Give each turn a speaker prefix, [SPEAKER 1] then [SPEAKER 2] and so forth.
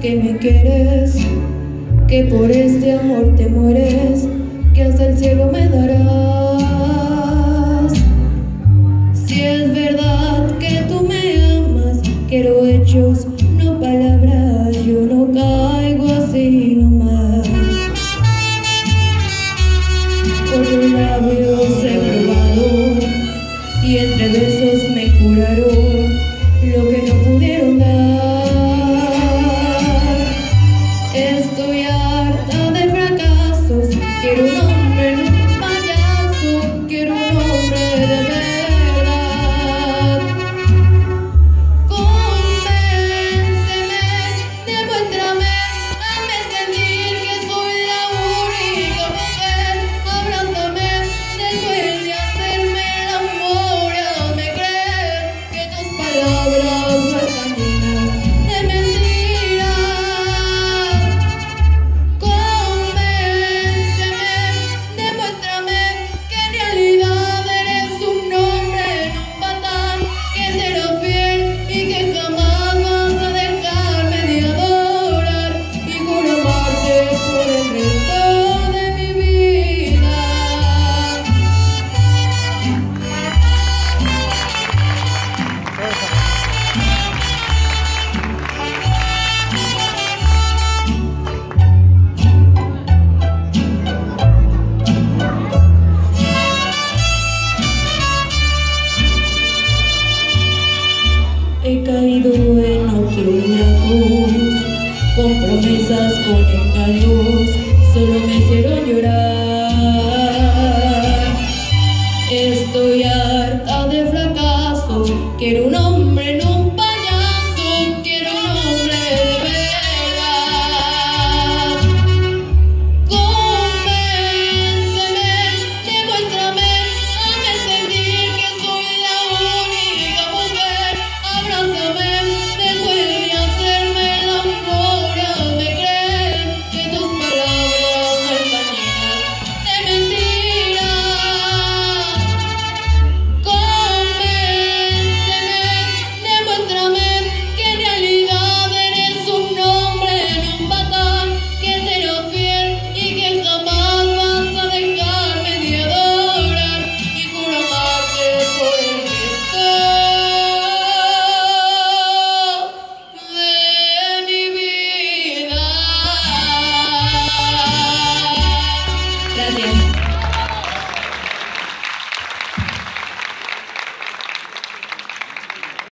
[SPEAKER 1] que me quieres, que por este amor te mueres, que hasta el cielo me darás. Si es verdad que tú me amas, quiero hechos, no palabras, yo no caigo así nomás. Por tus labios he probado y entre besos me juraron lo que he caído en otro error Con promesas, con engaños Solo me hicieron llorar. Estoy harta de fracaso Quiero un hombre